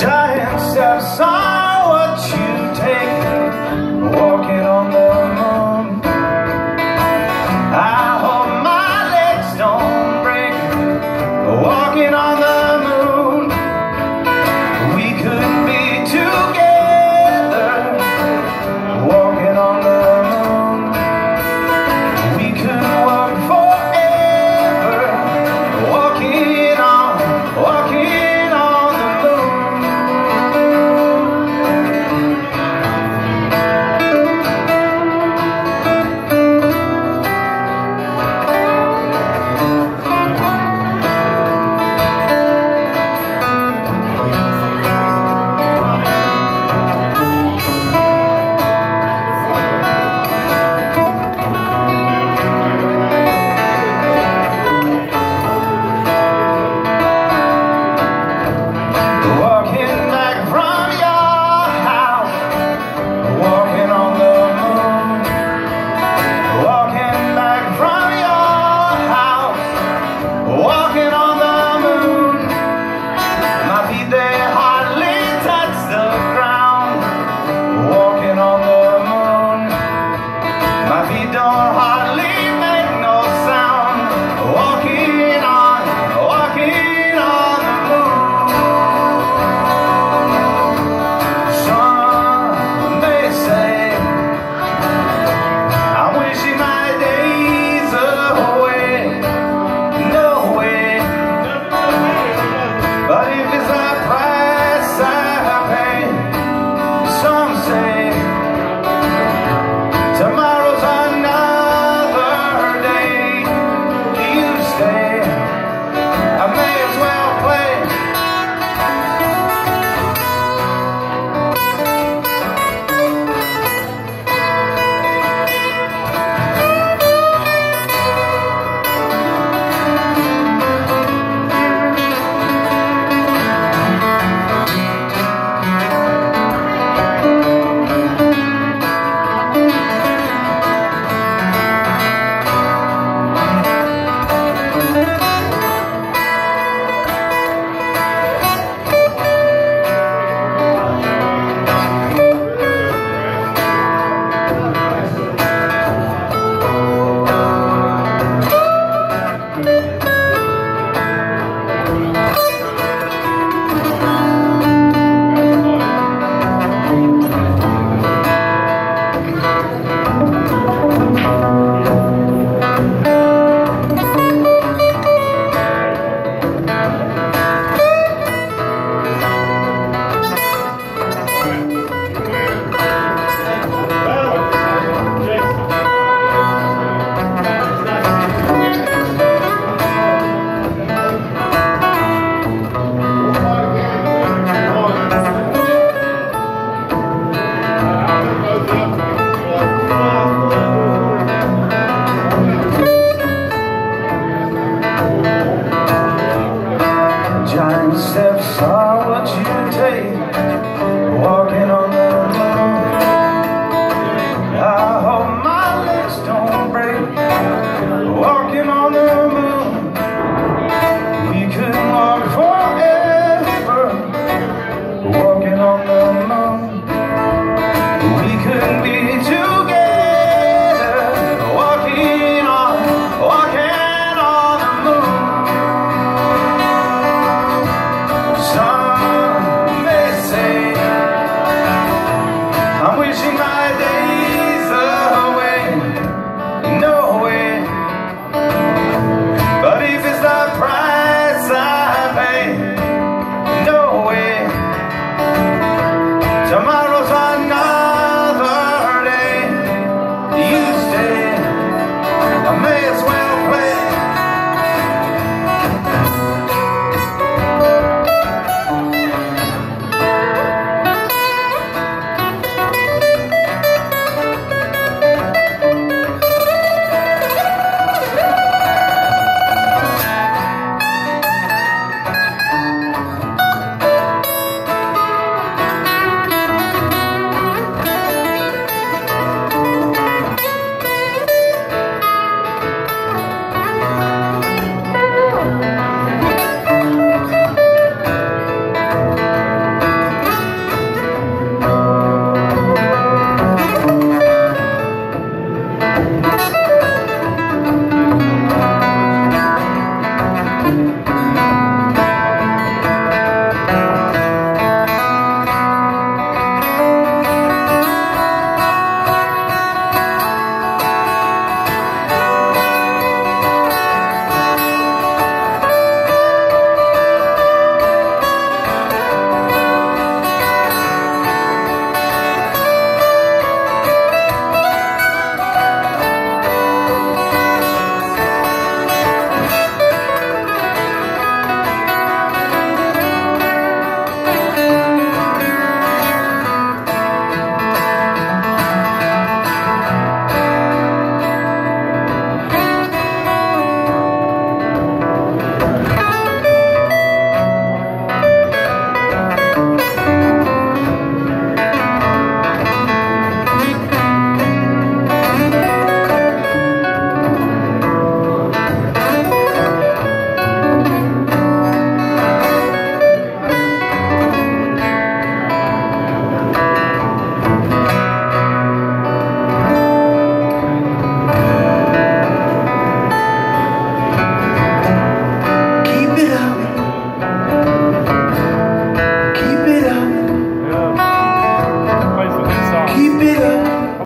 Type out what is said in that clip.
giants outside.